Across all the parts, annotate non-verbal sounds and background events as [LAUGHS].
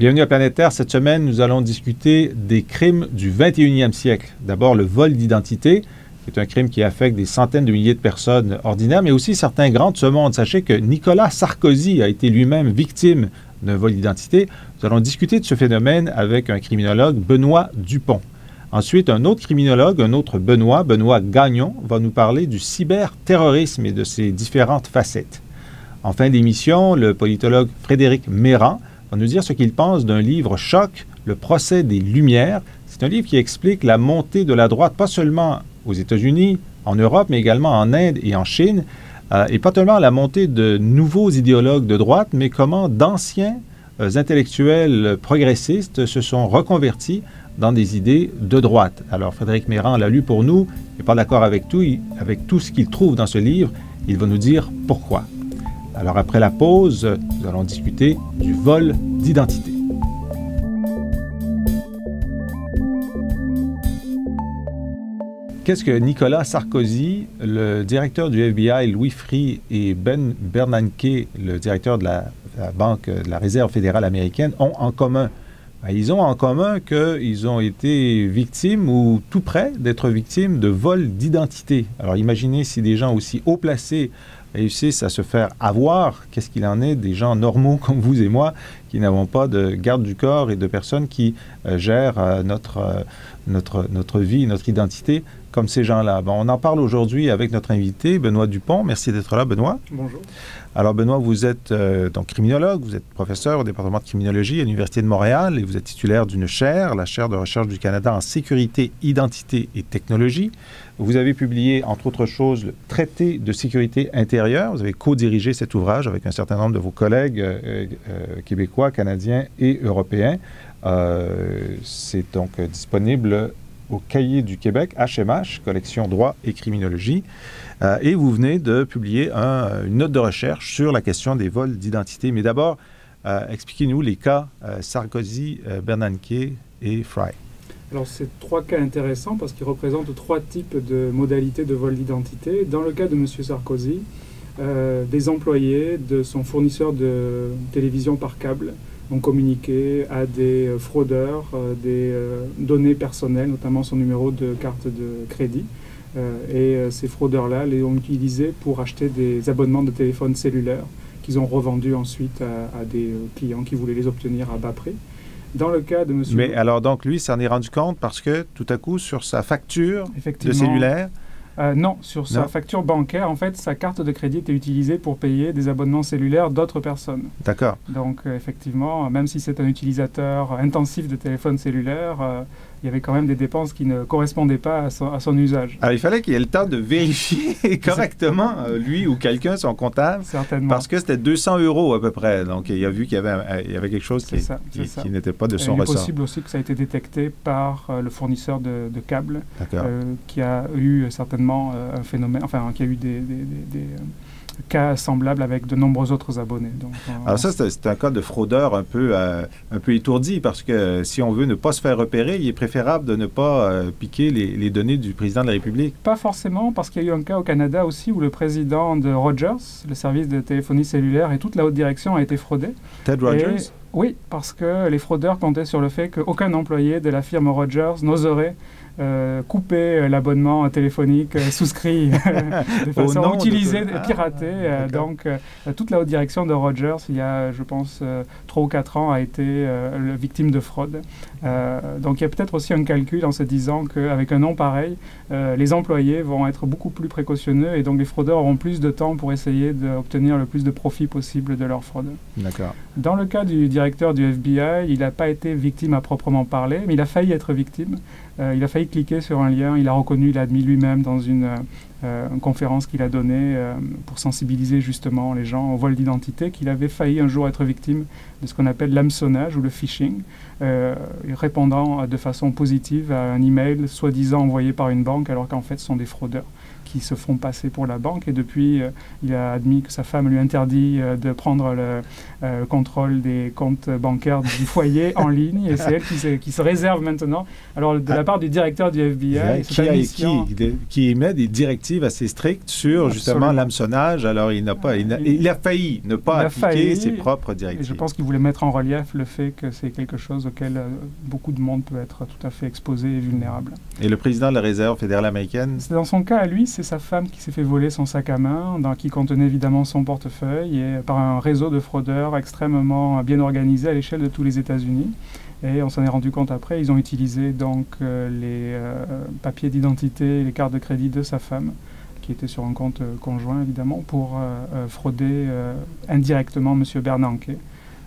Bienvenue à Planète Terre. Cette semaine, nous allons discuter des crimes du 21e siècle. D'abord, le vol d'identité, qui est un crime qui affecte des centaines de milliers de personnes ordinaires, mais aussi certains grands de ce monde. Sachez que Nicolas Sarkozy a été lui-même victime d'un vol d'identité. Nous allons discuter de ce phénomène avec un criminologue, Benoît Dupont. Ensuite, un autre criminologue, un autre Benoît, Benoît Gagnon, va nous parler du cyberterrorisme et de ses différentes facettes. En fin d'émission, le politologue Frédéric Méran va nous dire ce qu'il pense d'un livre choc, Le procès des Lumières. C'est un livre qui explique la montée de la droite, pas seulement aux États-Unis, en Europe, mais également en Inde et en Chine. Euh, et pas seulement la montée de nouveaux idéologues de droite, mais comment d'anciens euh, intellectuels progressistes se sont reconvertis dans des idées de droite. Alors, Frédéric Méran l'a lu pour nous, il n'est pas d'accord avec tout, avec tout ce qu'il trouve dans ce livre. Il va nous dire pourquoi. Alors après la pause, nous allons discuter du vol d'identité. Qu'est-ce que Nicolas Sarkozy, le directeur du FBI, Louis Free et Ben Bernanke, le directeur de la, Banque de la Réserve fédérale américaine, ont en commun? Ben, ils ont en commun qu'ils ont été victimes ou tout près d'être victimes de vol d'identité. Alors imaginez si des gens aussi haut placés réussissent à se faire avoir, qu'est-ce qu'il en est des gens normaux [LAUGHS] comme vous et moi qui n'avons pas de garde du corps et de personnes qui euh, gèrent euh, notre, euh, notre, notre vie, notre identité comme ces gens-là? Bon, on en parle aujourd'hui avec notre invité, Benoît Dupont. Merci d'être là, Benoît. Bonjour. Alors, Benoît, vous êtes donc criminologue, vous êtes professeur au département de criminologie à l'Université de Montréal et vous êtes titulaire d'une chaire, la chaire de recherche du Canada en sécurité, identité et technologie. Vous avez publié, entre autres choses, le traité de sécurité intérieure. Vous avez co-dirigé cet ouvrage avec un certain nombre de vos collègues euh, euh, québécois, canadiens et européens. Euh, c'est donc disponible au Cahier du Québec, HMH, collection droit et criminologie. et vous venez de publier une note de recherche sur la question des vols d'identité. Mais d'abord, expliquez-nous les cas Sarkozy, Bernanke et Fry. Alors, c'est trois cas intéressants parce qu'ils représentent trois types de modalités de vol d'identité. Dans le cas de M. Sarkozy, euh, des employés de son fournisseur de télévision par câble ont communiqué à des euh, fraudeurs euh, des données personnelles, notamment son numéro de carte de crédit. et ces fraudeurs-là les ont utilisés pour acheter des abonnements de téléphone cellulaire qu'ils ont revendus ensuite à, des clients qui voulaient les obtenir à bas prix. Dans le cas de M. Mais alors, donc, lui s'en est rendu compte parce que tout à coup, sur sa facture de cellulaire, euh, non, sur sa facture bancaire, en fait, sa carte de crédit était utilisée pour payer des abonnements cellulaires d'autres personnes. D'accord. Donc, euh, effectivement, même si c'est un utilisateur intensif de téléphone cellulaire, euh, il y avait quand même des dépenses qui ne correspondaient pas à son, usage. Alors, il fallait qu'il ait le temps de vérifier [LAUGHS] correctement, lui ou quelqu'un, son comptable. Certainement. Parce que c'était 200 euros à peu près. Donc, il a vu qu'il y avait, il y avait quelque chose qui, qui, n'était pas de son ressort. Il est possible aussi que ça a été détecté par le fournisseur de, de câbles, qui a eu certainement euh, un phénomène, enfin, qui a eu des, euh, cas semblables avec de nombreux autres abonnés. Donc, Alors ça, c'est un cas de fraudeur un peu, euh, un peu étourdi parce que si on veut ne pas se faire repérer, il est préférable de ne pas piquer les, les, données du président de la République. Pas forcément, parce qu'il y a eu un cas au Canada aussi où le président de Rogers, le service de téléphonie cellulaire et toute la haute direction a été fraudé. Ted Rogers? Oui, parce que les fraudeurs comptaient sur le fait qu'aucun employé de la firme Rogers n'oserait euh, couper euh, l'abonnement téléphonique euh, souscrit [LAUGHS] de façon utilisée, ah, pirater. donc, toute la haute direction de Rogers, il y a, je pense, trois ou quatre ans, a été victime de fraude. donc, il y a peut-être aussi un calcul en se disant qu'avec un nom pareil, les employés vont être beaucoup plus précautionneux et donc les fraudeurs auront plus de temps pour essayer d'obtenir le plus de profit possible de leur fraude. D'accord. Dans le cas du directeur du FBI, il n'a pas été victime à proprement parler, mais il a failli être victime. Euh, il a failli cliquer sur un lien, il a reconnu, il a admis lui-même dans une, euh, conférence qu'il a donnée euh, pour sensibiliser justement les gens au vol d'identité qu'il avait failli un jour être victime de ce qu'on appelle l'hameçonnage ou le phishing, répondant de façon positive à un email soi-disant envoyé par une banque alors qu'en fait ce sont des fraudeurs qui se font passer pour la banque. Et depuis, il a admis que sa femme lui interdit de prendre le, contrôle des comptes bancaires du [LAUGHS] foyer en ligne. Et c'est elle qui se, qui se, réserve maintenant. Alors, de la ah. part du directeur du FBI, qui, a, qui, qui, émet des directives assez strictes sur justement l'hameçonnage. Alors, il n'a pas, il a, failli ne pas appliquer ses propres directives. Et je pense qu'il voulait mettre en relief le fait que c'est quelque chose auquel beaucoup de monde peut être tout à fait exposé et vulnérable. Et le président de la Réserve fédérale américaine? Dans son cas, à lui, c'est sa femme qui s'est fait voler son sac à main, qui contenait évidemment son portefeuille, et par un réseau de fraudeurs extrêmement bien organisé à l'échelle de tous les États-Unis. Et on s'en est rendu compte après, ils ont utilisé donc euh, les euh, papiers d'identité, les cartes de crédit de sa femme, qui était sur un compte euh, conjoint évidemment, pour frauder indirectement M. Bernanke.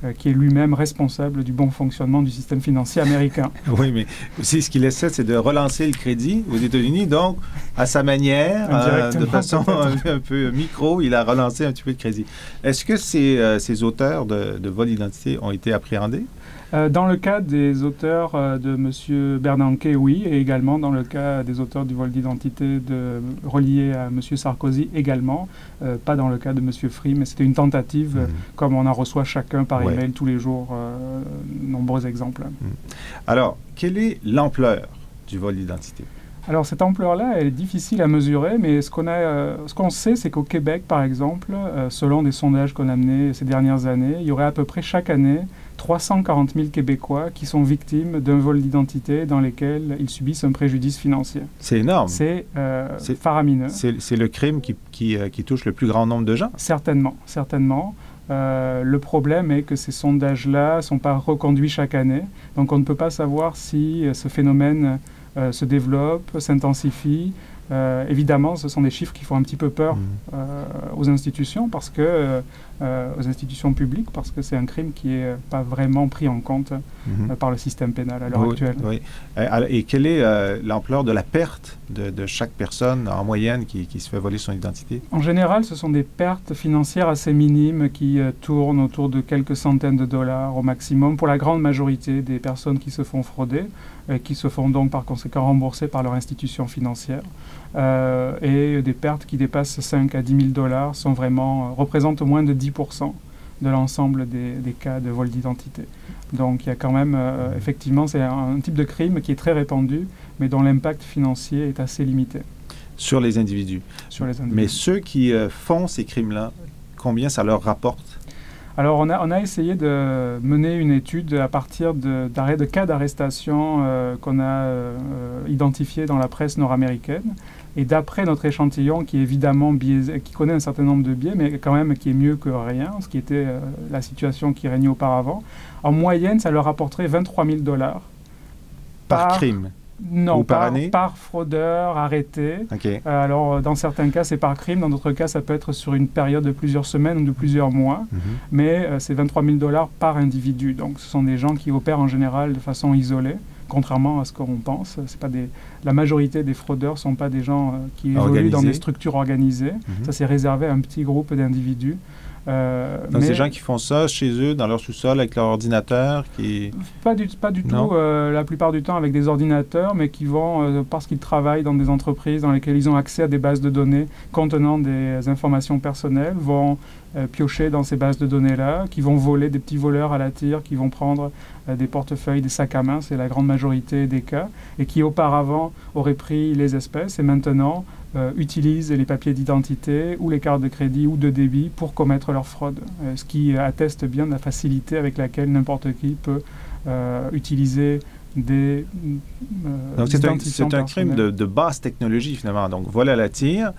Euh, qui est lui-même responsable du bon fonctionnement du système financier américain. [LAUGHS] oui, mais aussi ce qu'il essaie, c'est de relancer le crédit aux États-Unis. Donc, à sa manière, euh, de façon un, peu micro, il a relancé un petit peu le crédit. Est-ce que ces, euh, ces auteurs de, de vol d'identité ont été appréhendés? Euh, dans le cas des auteurs euh, de M. Bernanke, oui, et également dans le cas des auteurs du vol d'identité de, relié à M. Sarkozy, également. Euh, pas dans le cas de M. Free, mais c'était une tentative, mmh. comme on en reçoit chacun par email tous les jours, nombreux exemples. Mmh. Alors, quelle est l'ampleur du vol d'identité? Alors cette ampleur-là, elle est difficile à mesurer, mais ce qu'on ce qu'on sait, c'est qu'au Québec, par exemple, selon des sondages qu'on a menés ces dernières années, il y aurait à peu près chaque année 340 000 Québécois qui sont victimes d'un vol d'identité dans lesquels ils subissent un préjudice financier. C'est énorme. C'est euh, faramineux. C'est le crime qui, qui, euh, qui, touche le plus grand nombre de gens. Certainement, certainement. Euh, le problème est que ces sondages-là ne sont pas reconduits chaque année. Donc on ne peut pas savoir si ce phénomène se développe, s'intensifie, euh, évidemment, ce sont des chiffres qui font un petit peu peur mmh. euh, aux institutions parce que euh, aux institutions publiques parce que c'est un crime qui n'est pas vraiment pris en compte mmh. par le système pénal à l'heure actuelle. Oui. Et quelle est l'ampleur de la perte de, chaque personne en moyenne qui, qui, se fait voler son identité? En général, ce sont des pertes financières assez minimes qui tournent autour de quelques centaines de dollars au maximum pour la grande majorité des personnes qui se font frauder et qui se font donc par conséquent rembourser par leur institution financière. Euh, et des pertes qui dépassent 5 à 10 000 dollars sont vraiment, euh, représentent moins de 10 de l'ensemble des, des, cas de vol d'identité. Donc il y a quand même, euh, effectivement, c'est un, type de crime qui est très répandu, mais dont l'impact financier est assez limité. Sur les individus. Sur les individus. Mais ceux qui font ces crimes-là, combien ça leur rapporte alors, on a, on a, essayé de mener une étude à partir de, de cas d'arrestation qu'on a identifiés dans la presse nord-américaine. Et d'après notre échantillon, qui est évidemment biaisé, qui connaît un certain nombre de biais, mais quand même qui est mieux que rien, ce qui était euh, la situation qui régnait auparavant, en moyenne, ça leur apporterait 23 000 dollars. Par, crime non, Ou par, par, année par fraudeur arrêté. Euh, alors, dans certains cas, c'est par crime. Dans d'autres cas, ça peut être sur une période de plusieurs semaines ou de plusieurs mois. Mhm. Mais euh, c'est 23 000 dollars par individu. Donc, ce sont des gens qui opèrent en général de façon isolée contrairement à ce qu'on pense. C'est pas des, la majorité des fraudeurs ne sont pas des gens euh, qui évoluent dans des structures organisées. Mhm. Ça, c'est réservé à un petit groupe d'individus. Euh, Donc, ces gens qui font ça chez eux, dans leur sous-sol, avec leur ordinateur qui... Pas du, pas du tout, euh, la plupart du temps avec des ordinateurs, mais qui vont, parce qu'ils travaillent dans des entreprises dans lesquelles ils ont accès à des bases de données contenant des informations personnelles, vont piocher dans ces bases de données-là, qui vont voler des petits voleurs à la tire, qui vont prendre euh, des portefeuilles, des sacs à main, c'est la grande majorité des cas, et qui auparavant auraient pris les espèces et maintenant euh, utilisent les papiers d'identité ou les cartes de crédit ou de débit pour commettre leur fraude, euh, ce qui atteste bien de la facilité avec laquelle n'importe qui peut utiliser des donc c'est un, crime de, de, basse technologie finalement. Donc voilà la tire,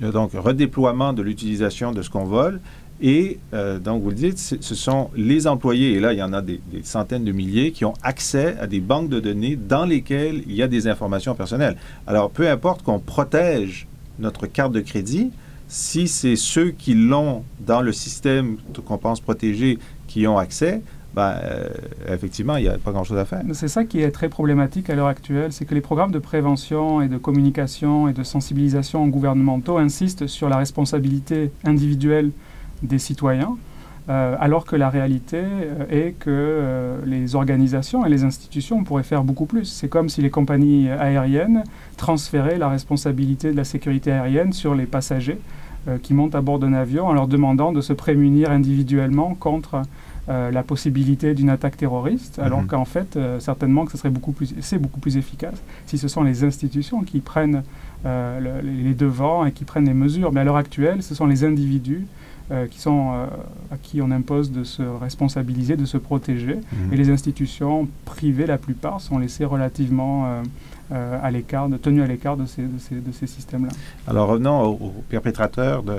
donc redéploiement de l'utilisation de ce qu'on vole et euh, donc, vous le dites, ce sont les employés, et là, il y en a des, centaines de milliers, qui ont accès à des banques de données dans lesquelles il y a des informations personnelles. Alors, peu importe qu'on protège notre carte de crédit, si c'est ceux qui l'ont dans le système qu'on pense protéger qui ont accès, ben, euh, effectivement, il n'y a pas grand-chose à faire. C'est ça qui est très problématique à l'heure actuelle, c'est que les programmes de prévention et de communication et de sensibilisation gouvernementaux insistent sur la responsabilité individuelle des citoyens. alors que la réalité est que les organisations et les institutions pourraient faire beaucoup plus. C'est comme si les compagnies aériennes transféraient la responsabilité de la sécurité aérienne sur les passagers qui montent à bord d'un avion en leur demandant de se prémunir individuellement contre euh, la possibilité d'une attaque terroriste, alors mhm. qu'en fait, euh, certainement que ce serait beaucoup plus, c'est beaucoup plus efficace si ce sont les institutions qui prennent euh, les devants et qui prennent les mesures. Mais à l'heure actuelle, ce sont les individus qui sont, à qui on impose de se responsabiliser, de se protéger. Mhm. Et les institutions privées, la plupart, sont laissées relativement à l'écart, tenues à l'écart de ces, de ces, systèmes-là. Alors revenons aux, perpétrateurs de,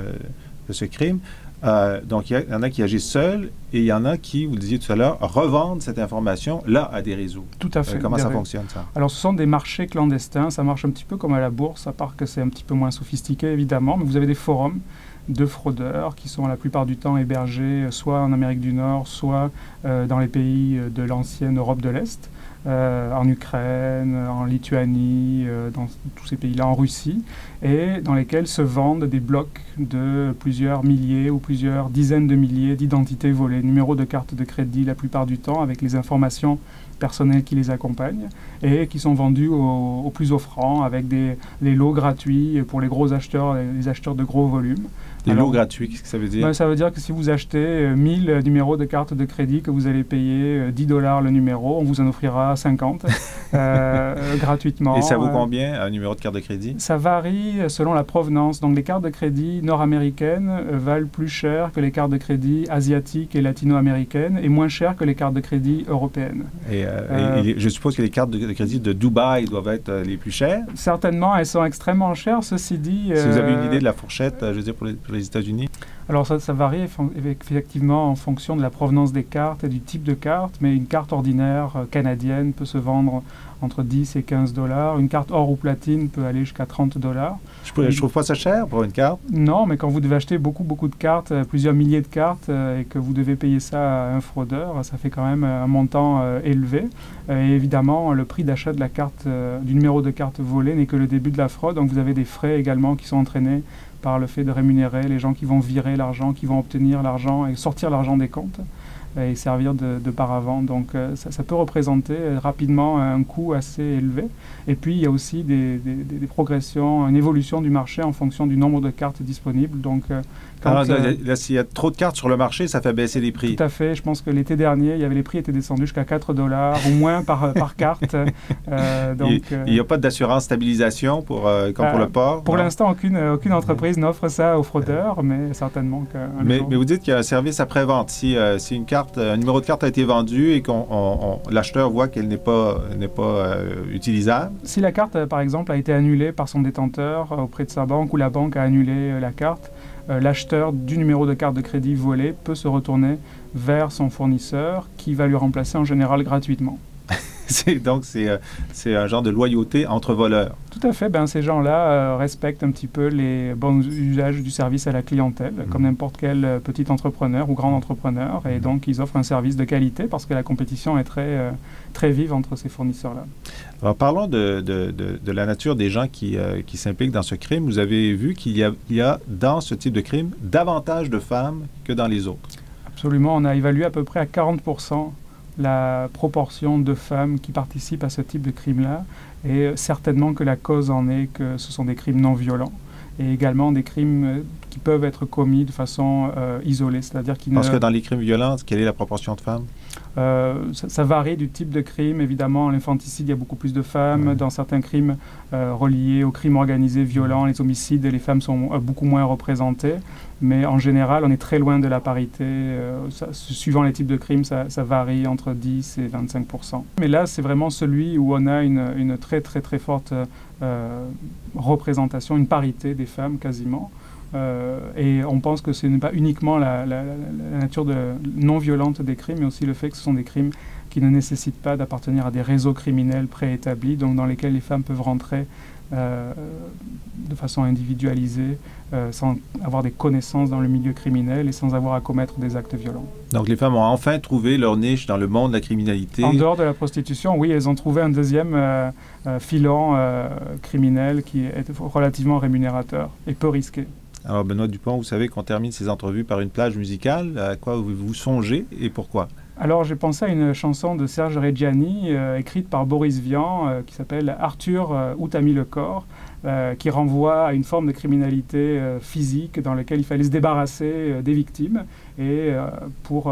de, ce crime. Euh, donc, il y, en a qui agissent seuls et il y en a qui, vous le disiez tout à l'heure, revendent cette information là à des réseaux. Tout à fait. comment ça fonctionne, ça? Alors, ce sont des marchés clandestins. Ça marche un petit peu comme à la bourse, à part que c'est un petit peu moins sophistiqué, évidemment. Mais vous avez des forums de fraudeurs qui sont la plupart du temps hébergés soit en Amérique du Nord, soit euh, dans les pays de l'ancienne Europe de l'Est. Euh, en Ukraine, en Lituanie, euh, dans tous ces pays-là, en Russie, et dans lesquels se vendent des blocs de plusieurs milliers ou plusieurs dizaines de milliers d'identités volées, numéros de carte de crédit la plupart du temps, avec les informations personnelles qui les accompagnent, et qui sont vendus au, plus offrant, avec des, des, lots gratuits pour les gros acheteurs, les acheteurs de gros volumes. Des lots gratuits, qu'est-ce que ça veut dire ben, Ça veut dire que si vous achetez 1000 euh, numéros de carte de crédit, que vous allez payer 10 euh, dollars le numéro, on vous en offrira 50 [LAUGHS] euh, gratuitement. Et ça vaut combien un numéro de carte de crédit? Ça varie selon la provenance. Donc les cartes de crédit nord-américaines valent plus cher que les cartes de crédit asiatiques et latino-américaines et moins cher que les cartes de crédit européennes. Et, je suppose que les cartes de, crédit de Dubaï doivent être les plus chères. Certainement, elles sont extrêmement chères. Ceci dit... Si vous avez une idée de la fourchette, je veux dire, pour les les États-Unis. Alors ça, ça, varie effectivement en fonction de la provenance des cartes et du type de carte, mais une carte ordinaire euh, canadienne peut se vendre entre 10 et 15 dollars. Une carte or ou platine peut aller jusqu'à 30 dollars. Je, ne trouve pas ça cher pour une carte Non, mais quand vous devez acheter beaucoup, beaucoup de cartes, euh, plusieurs milliers de cartes, euh, et que vous devez payer ça à un fraudeur, ça fait quand même un montant élevé. et évidemment, le prix d'achat de la carte, du numéro de carte volé n'est que le début de la fraude, donc vous avez des frais également qui sont entraînés par le fait de rémunérer les gens qui vont virer l'argent, qui vont obtenir l'argent et sortir l'argent des comptes et servir de, paravent. Donc euh, ça, peut représenter rapidement un coût assez élevé. Et puis il y a aussi des, progressions, une évolution du marché en fonction du nombre de cartes disponibles. Donc euh, alors, euh, s'il y a trop de cartes sur le marché, ça fait baisser les prix. Tout à fait. Je pense que l'été dernier, il y avait les prix étaient descendus jusqu'à 4 dollars ou moins par, par carte. [LAUGHS] donc, il n'y a pas d'assurance stabilisation pour, comme pour le port Pour l'instant, aucune, aucune entreprise n'offre ça aux fraudeurs, mais certainement que. Mais, mais, vous dites qu'il y a un service après-vente. Si, si une carte un numéro de carte a été vendu et l'acheteur voit qu'elle n'est pas, n'est euh, utilisable. Si la carte, euh, par exemple, a été annulée par son détenteur euh, auprès de sa banque ou la banque a annulé la carte, l'acheteur du numéro de carte de crédit volé peut se retourner vers son fournisseur qui va lui remplacer en général gratuitement. Donc, euh, c'est un genre de loyauté entre voleurs. Tout à fait. Ben, ces gens-là euh, respectent un petit peu les bons usages du service à la clientèle, mhm. comme n'importe quel euh, petit entrepreneur ou grand entrepreneur. Et mhm. donc, ils offrent un service de qualité parce que la compétition est très, très vive entre ces fournisseurs-là. Alors, parlons de, de, de, la nature des gens qui, qui s'impliquent dans ce crime. Vous avez vu qu'il y, y, a dans ce type de crime davantage de femmes que dans les autres. Absolument. On a évalué à peu près à 40 la proportion de femmes qui participent à ce type de crime-là, et certainement que la cause en est que ce sont des crimes non violents, et également des crimes euh, qui peuvent être commis de façon euh, isolée, c'est-à-dire Parce que dans les crimes violents, quelle est la proportion de femmes? Euh, ça, varie du type de crime. Évidemment, l'infanticide, il y a beaucoup plus de femmes. Dans certains crimes reliés aux crimes organisés violents, les homicides, les femmes sont beaucoup moins représentées. Mais en général, on est très loin de la parité. suivant les types de crimes, ça, varie entre 10 et 25% Mais là, c'est vraiment celui où on a une, une très, très, très forte représentation, une parité des femmes quasiment. Euh, et on pense que ce n'est pas uniquement la, nature de, non violente des crimes, mais aussi le fait que ce sont des crimes qui ne nécessitent pas d'appartenir à des réseaux criminels préétablis, donc dans lesquels les femmes peuvent rentrer euh, de façon individualisée, euh, sans avoir des connaissances dans le milieu criminel et sans avoir à commettre des actes violents. Donc les femmes ont enfin trouvé leur niche dans le monde de la criminalité. En dehors de la prostitution, oui, elles ont trouvé un deuxième filon criminel qui est relativement rémunérateur et peu risqué. Alors, Benoît Dupont, vous savez qu'on termine ces entrevues par une plage musicale. À quoi vous, songez et pourquoi? Alors j'ai pensé à une chanson de Serge Reggiani, euh, écrite par Boris Vian, euh, qui s'appelle Arthur, euh, t'as mis le corps, qui renvoie à une forme de criminalité physique dans laquelle il fallait se débarrasser des victimes, et pour,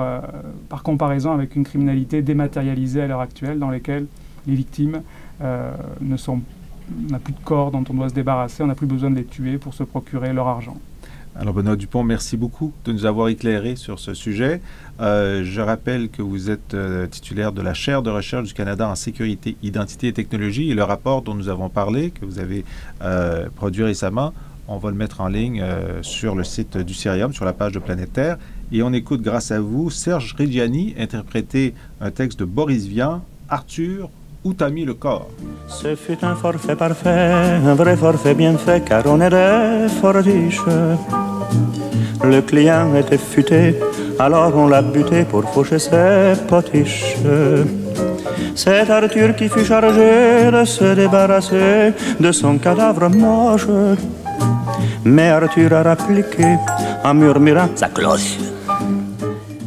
par comparaison avec une criminalité dématérialisée à l'heure actuelle, dans laquelle les victimes ne sont on n'a plus de corps dont on doit se débarrasser, on n'a plus besoin de les tuer pour se procurer leur argent. Alors Benoît Dupont, merci beaucoup de nous avoir éclairé sur ce sujet. Euh, je rappelle que vous êtes euh, titulaire de la chaire de recherche du Canada en sécurité, identité et technologie et le rapport dont nous avons parlé, que vous avez euh, produit récemment, on va le mettre en ligne sur le site du Cerium, sur la page de Planète Terre. Et on écoute grâce à vous Serge Reggiani interpréter un texte de Boris Vian, Arthur, où t'as mis le corps Ce fut un forfait parfait, un vrai forfait bien fait, car on était fort riche. Le client était futé, alors on l'a buté pour faucher ses potiches. C'est Arthur qui fut chargé de se débarrasser de son cadavre moche. Mais Arthur a rappliqué en murmurant sa cloche.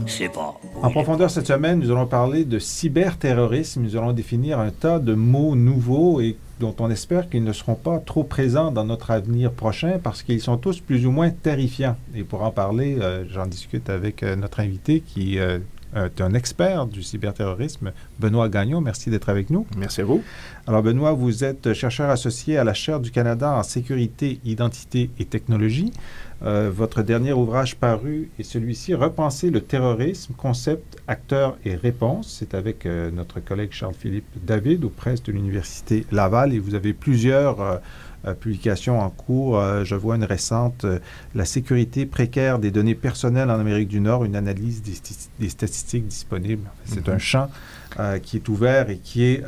Je pas. En profondeur cette semaine, nous allons parler de cyberterrorisme. Nous allons définir un tas de mots nouveaux et dont on espère qu'ils ne seront pas trop présents dans notre avenir prochain parce qu'ils sont tous plus ou moins terrifiants. Et pour en parler, euh, j'en discute avec euh, notre invité qui euh, est un expert du cyberterrorisme, Benoît Gagnon. Merci d'être avec nous. Merci à vous. Alors, Benoît, vous êtes chercheur associé à la chaire du Canada en sécurité, identité et technologie. Votre dernier ouvrage paru est celui-ci, Repenser le terrorisme, concept, acteur et réponse. C'est avec notre collègue Charles-Philippe David, au presse de l'Université Laval et vous avez plusieurs euh, euh, publications en cours. Euh, je vois une récente, La sécurité précaire des données personnelles en Amérique du Nord, une analyse des, statistiques disponibles. C'est un mhm. champ qui est ouvert et qui est,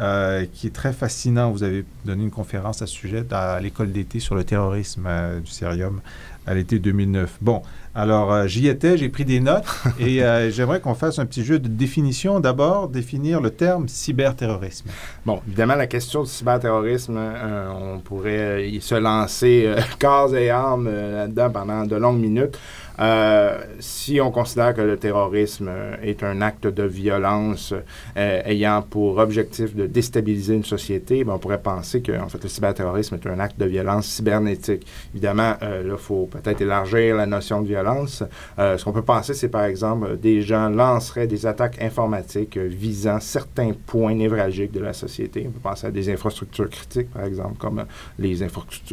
qui est très fascinant. Vous avez donné une conférence à ce sujet à l'école d'été sur le terrorisme du Cerium à l'été 2009. Bon, alors euh, j'y étais, j'ai pris des notes [LAUGHS] et euh, j'aimerais qu'on fasse un petit jeu de définition. D'abord, définir le terme cyberterrorisme. Bon, évidemment, la question du cyberterrorisme, euh, on pourrait y se lancer [LAUGHS] corps et âme là-dedans pendant de longues minutes. Euh, si on considère que le terrorisme euh, est un acte de violence euh, ayant pour objectif de déstabiliser une société, ben, on pourrait penser que en fait, le cyberterrorisme est un acte de violence cybernétique. Évidemment, là, il faut peut-être élargir la notion de violence. ce qu'on peut penser, c'est par exemple, des gens lanceraient des attaques informatiques visant certains points névralgiques de la société. On peut penser à des infrastructures critiques, par exemple, comme les,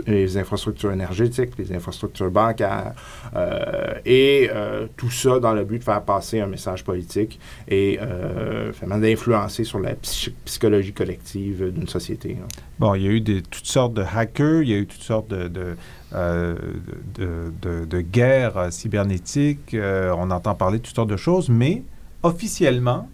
les infrastructures énergétiques, les infrastructures bancaires. Euh, et euh, tout ça dans le but de faire passer un message politique et euh, d'influencer sur la psychologie collective d'une société. Bon, il y a eu toutes sortes de hackers, il y a eu toutes sortes de, de, euh, de, guerres cybernétiques, on entend parler de toutes sortes de choses, mais officiellement,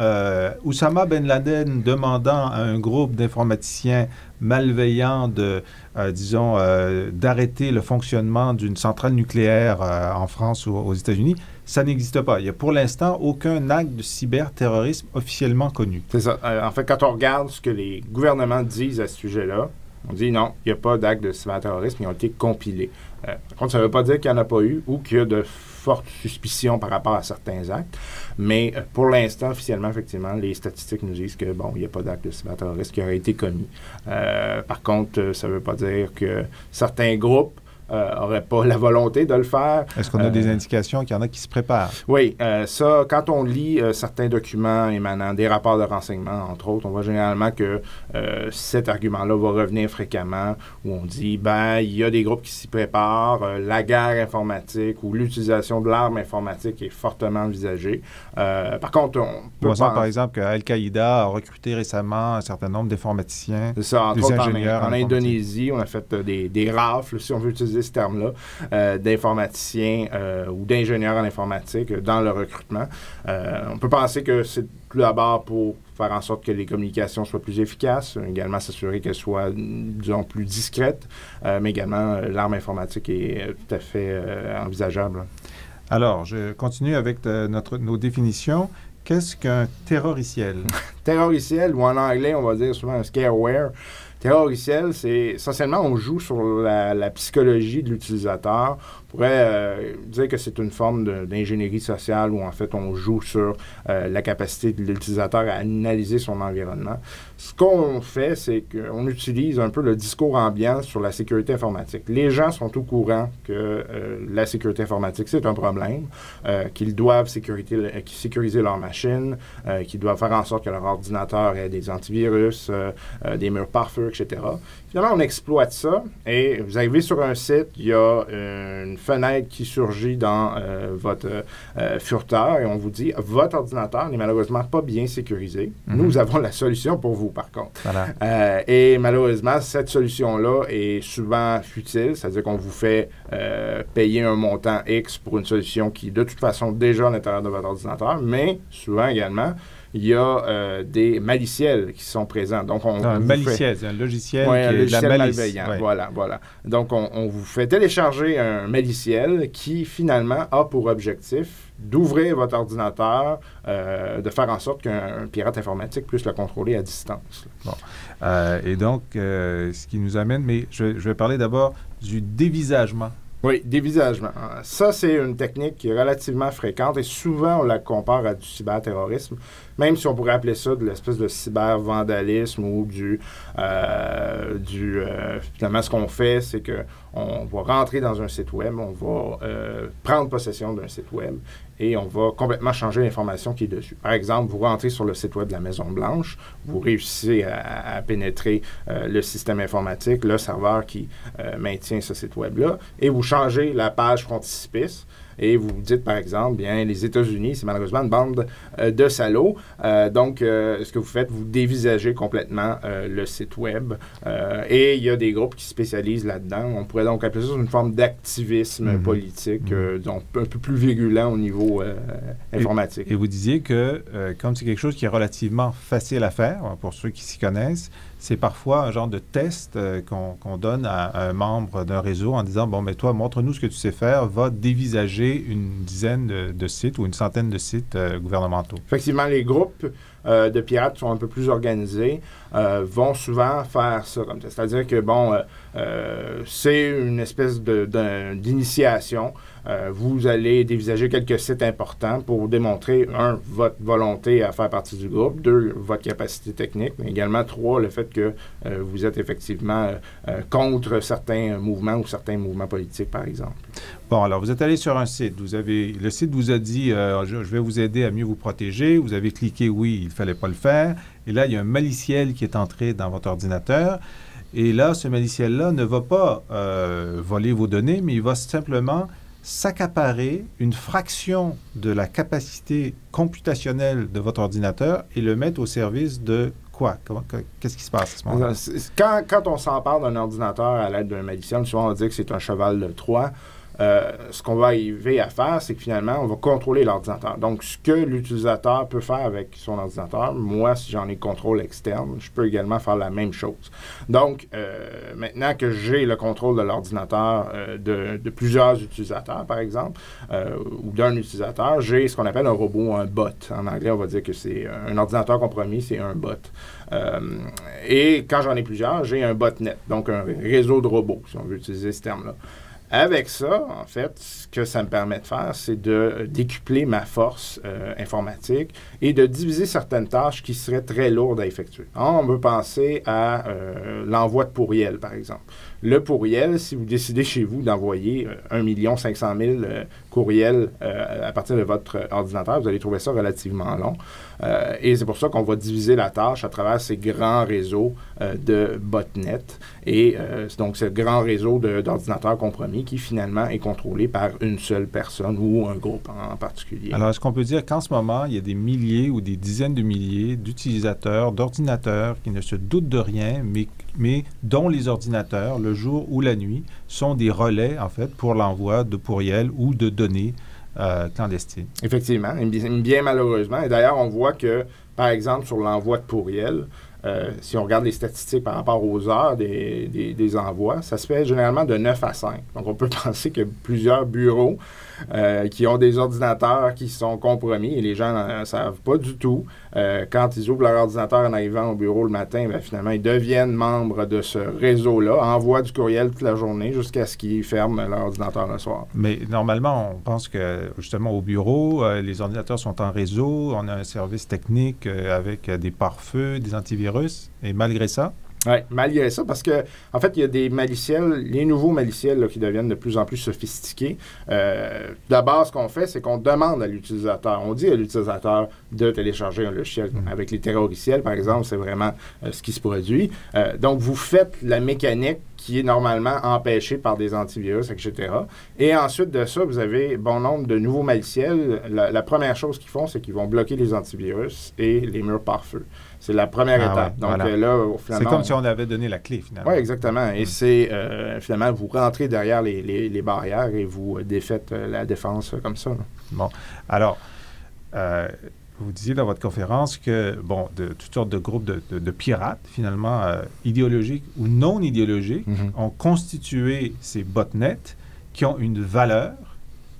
euh, Oussama Ben Laden demandant à un groupe d'informaticiens malveillants de, euh, disons, euh, d'arrêter le fonctionnement d'une centrale nucléaire en France ou aux États-Unis, ça n'existe pas. Il n'y a pour l'instant aucun acte de cyberterrorisme officiellement connu. C'est ça. en fait, quand on regarde ce que les gouvernements disent à ce sujet-là, on dit non, il n'y a pas d'actes de cyberterrorisme, ils ont été compilés. par contre, ça ne veut pas dire qu'il n'y en a pas eu ou qu'il y a de forte suspicion par rapport à certains actes. Mais euh, pour l'instant, officiellement, effectivement, les statistiques nous disent que, bon, il n'y a pas d'acte de cyberterrorisme qui aurait été commis. Euh, par contre, euh, ça ne veut pas dire que certains groupes n'aurait euh, pas la volonté de le faire. Est-ce qu'on a des euh, indications qu'il y en a qui se préparent? Oui, euh, ça, quand on lit certains documents émanant des rapports de renseignement, entre autres, on voit généralement que cet argument-là va revenir fréquemment, où on dit, ben, il y a des groupes qui s'y préparent, la guerre informatique ou l'utilisation de l'arme informatique est fortement envisagée. par contre, on peut par exemple, qu'Al-Qaïda a recruté récemment un certain nombre d'informaticiens, des ingénieurs. En, en Indonésie, on a fait des, des rafles, si on veut utiliser ce terme-là, euh, d'informaticiens euh, ou d'ingénieurs en informatique dans le recrutement. Euh, on peut penser que c'est tout d'abord pour faire en sorte que les communications soient plus efficaces, également s'assurer qu'elles soient, disons, plus discrètes, mais également l'arme informatique est tout à fait envisageable. Alors, je continue avec notre, nos définitions. Qu'est-ce qu'un terroriciel? [LAUGHS] terroriciel, ou en anglais, on va dire souvent un scareware. Terroriciel, c'est essentiellement on joue sur la, psychologie de l'utilisateur pourrait euh, dire que c'est une forme d'ingénierie sociale où en fait on joue sur euh, la capacité de l'utilisateur à analyser son environnement. Ce qu'on fait, c'est qu'on utilise un peu le discours ambiant sur la sécurité informatique. Les gens sont au courant que euh, la sécurité informatique, c'est un problème, qu'ils doivent sécuriser, sécuriser leur machine, qu'ils doivent faire en sorte que leur ordinateur ait des antivirus, des murs pare-feu, etc. Finalement, on exploite ça et vous arrivez sur un site, il y a une fenêtre qui surgit dans euh, votre euh, furteur et on vous dit votre ordinateur n'est malheureusement pas bien sécurisé. Mhm. Nous avons la solution pour vous, par contre. Euh, et malheureusement, cette solution-là est souvent futile, c'est-à-dire qu'on vous fait payer un montant X pour une solution qui, de toute façon, déjà à l'intérieur de votre ordinateur, mais souvent également, il y a euh, des maliciels qui sont présents. Donc, on, un maliciel, c'est un logiciel qui un logiciel la malveillant. Voilà, voilà. Donc, on, vous fait télécharger un maliciel qui, finalement, a pour objectif d'ouvrir votre ordinateur, euh, de faire en sorte qu'un pirate informatique puisse le contrôler à distance. Bon. Euh, et donc, ce qui nous amène, mais je, je vais parler d'abord du dévisagement oui, dévisagement. Ça, c'est une technique qui est relativement fréquente et souvent on la compare à du cyberterrorisme, même si on pourrait appeler ça de l'espèce de cyber-vandalisme ou du... Euh, du euh, finalement, ce qu'on fait, c'est que on va rentrer dans un site web, on va euh, prendre possession d'un site web et on va complètement changer l'information qui est dessus. Par exemple, vous rentrez sur le site web de la Maison-Blanche, vous réussissez à, pénétrer le système informatique, le serveur qui maintient ce site web-là, et vous changez la page frontispice et vous dites, par exemple, bien, les États-Unis, c'est malheureusement une bande euh, de salauds. Euh, donc, euh, ce que vous faites, vous dévisagez complètement le site web. et il y a des groupes qui se spécialisent là-dedans. On pourrait donc appeler ça une forme d'activisme mhm. politique, mhm. donc un peu plus virulent au niveau informatique. Et, vous disiez que, comme c'est quelque chose qui est relativement facile à faire, pour ceux qui s'y connaissent, c'est parfois un genre de test euh, qu'on donne à, un membre d'un réseau en disant, bon, mais toi, montre-nous ce que tu sais faire, va dévisager une dizaine de, sites ou une centaine de sites euh, gouvernementaux. Effectivement, les groupes euh, de pirates sont un peu plus organisés, vont souvent faire ça comme ça. C'est-à-dire que, bon, c'est une espèce d'initiation. Euh, vous allez dévisager quelques sites importants pour démontrer, un, votre volonté à faire partie du groupe, deux, votre capacité technique, mais également, trois, le fait que euh, vous êtes effectivement euh, contre certains mouvements ou certains mouvements politiques, par exemple. Bon, alors vous êtes allé sur un site, vous avez, le site vous a dit, je, je, vais vous aider à mieux vous protéger, vous avez cliqué oui, il ne fallait pas le faire, et là, il y a un maliciel qui est entré dans votre ordinateur. Et là, ce maliciel-là ne va pas voler vos données, mais il va simplement s'accaparer une fraction de la capacité computationnelle de votre ordinateur et le mettre au service de quoi? Qu'est-ce qui se passe à ce moment-là? Quand, quand on s'empare d'un ordinateur à l'aide d'un magicien, souvent on dire que c'est un cheval de Troie. Euh, ce qu'on va arriver à faire, c'est que finalement, on va contrôler l'ordinateur. Donc, ce que l'utilisateur peut faire avec son ordinateur, moi, si j'en ai contrôle externe, je peux également faire la même chose. Donc, euh, maintenant que j'ai le contrôle de l'ordinateur euh, de, de, plusieurs utilisateurs, par exemple, ou d'un utilisateur, j'ai ce qu'on appelle un robot, un bot. En anglais, on va dire que c'est un ordinateur compromis, c'est un bot. et quand j'en ai plusieurs, j'ai un botnet, donc un réseau de robots, si on veut utiliser ce terme-là. Avec ça, en fait, ce que ça me permet de faire, c'est de décupler ma force euh, informatique et de diviser certaines tâches qui seraient très lourdes à effectuer. On peut penser à euh, l'envoi de pourriel, par exemple. Le pourriel, si vous décidez chez vous d'envoyer 1 500 000 courriels euh, à partir de votre ordinateur, vous allez trouver ça relativement long. Euh, et c'est pour ça qu'on va diviser la tâche à travers ces grands réseaux euh, de botnet. Et donc, ce grand réseau d'ordinateurs compromis qui finalement est contrôlé par une seule personne ou un groupe en, particulier. Alors, est-ce qu'on peut dire qu'en ce moment, il y a des milliers ou des dizaines de milliers d'utilisateurs d'ordinateurs qui ne se doutent de rien, mais, mais dont les ordinateurs, le jour ou la nuit, sont des relais, en fait, pour l'envoi de pourriels ou de données euh, clandestines. Effectivement, bien malheureusement. Et d'ailleurs, on voit que, par exemple, sur l'envoi de pourriels, euh, si on regarde les statistiques par rapport aux heures des, des, envois, ça se fait généralement de 9 à 5. Donc, on peut [LAUGHS] penser que plusieurs bureaux euh, qui ont des ordinateurs qui sont compromis et les gens ne savent pas du tout. Euh, quand ils ouvrent leur ordinateur en arrivant au bureau le matin, ben, finalement, ils deviennent membres de ce réseau-là, envoient du courriel toute la journée jusqu'à ce qu'ils ferment leur ordinateur le soir. Mais normalement, on pense que justement au bureau, euh, les ordinateurs sont en réseau, on a un service technique avec des pare-feux, des antivirus, et malgré ça, oui, malgré ça, parce que en fait, il y a des maliciels, les nouveaux maliciels qui deviennent de plus en plus sophistiqués. Euh, D'abord, ce qu'on fait, c'est qu'on demande à l'utilisateur, on dit à l'utilisateur de télécharger un logiciel. Mm. Avec les terroriciels, par exemple, c'est vraiment euh, ce qui se produit. Euh, donc, vous faites la mécanique qui est normalement empêchée par des antivirus, etc. Et ensuite de ça, vous avez bon nombre de nouveaux maliciels. La, la première chose qu'ils font, c'est qu'ils vont bloquer les antivirus et les murs par feu. C'est la première ah étape. Donc euh, là, C'est comme si on avait donné la clé, finalement. Oui, exactement. Et mm. c'est, euh, finalement, vous rentrez derrière les, les, barrières et vous euh, défaites la défense comme ça. Bon. Alors, vous disiez dans votre conférence que, bon, de toutes sortes de groupes de, de, pirates, finalement, idéologiques ou non idéologiques, mm-hmm. ont constitué ces botnets qui ont une valeur,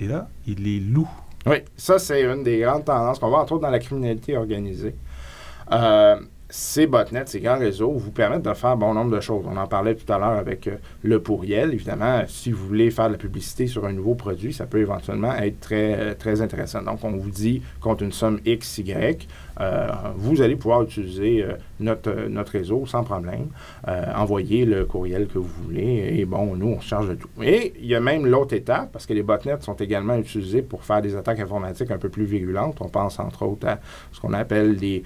et là, ils les louent. Oui, ça, c'est une des grandes tendances qu'on voit, entre autres, dans la criminalité organisée. Euh, ces botnets, ces grands réseaux, vous permettent de faire bon nombre de choses. On en parlait tout à l'heure avec euh, le pourriel. Évidemment, si vous voulez faire de la publicité sur un nouveau produit, ça peut éventuellement être très, euh, très intéressant. Donc, on vous dit, contre une somme X, Y, vous allez pouvoir utiliser notre, notre réseau sans problème, envoyer le courriel que vous voulez, et bon, nous, on se charge de tout. Et il y a même l'autre étape, parce que les botnets sont également utilisés pour faire des attaques informatiques un peu plus virulentes. On pense entre autres à ce qu'on appelle des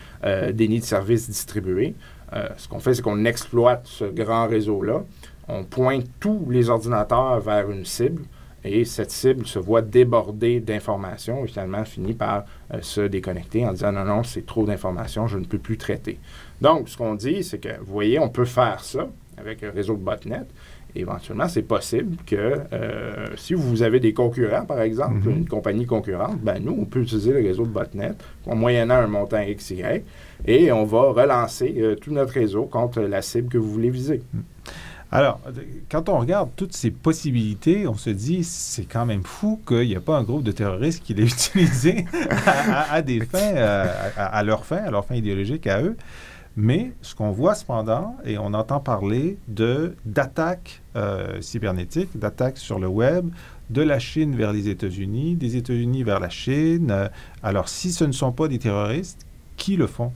dénis de services distribués. Euh, ce qu'on fait, c'est qu'on exploite ce grand réseau-là. On pointe tous les ordinateurs vers une cible et cette cible se voit déborder d'informations et finalement finit par euh, se déconnecter en disant non, non, c'est trop d'informations, je ne peux plus traiter. Donc, ce qu'on dit, c'est que, vous voyez, on peut faire ça avec un réseau de botnet. Éventuellement, c'est possible que euh, si vous avez des concurrents, par exemple, mm-hmm. une compagnie concurrente, ben nous, on peut utiliser le réseau de botnet en moyennant un montant XY et on va relancer euh, tout notre réseau contre la cible que vous voulez viser. Hmm. Alors, quand on regarde toutes ces possibilités, on se dit, c'est quand même fou qu'il n'y a pas un groupe de terroristes qui l'ait [LAUGHS] utilisé à, des fins, euh, à, leur fin, à leur fin idéologique à eux. Mais ce qu'on voit cependant, et on entend parler de d'attaques euh, cybernétiques, d'attaques sur le web, de la Chine vers les États-Unis, des États-Unis vers la Chine. alors, si ce ne sont pas des terroristes, qui le font?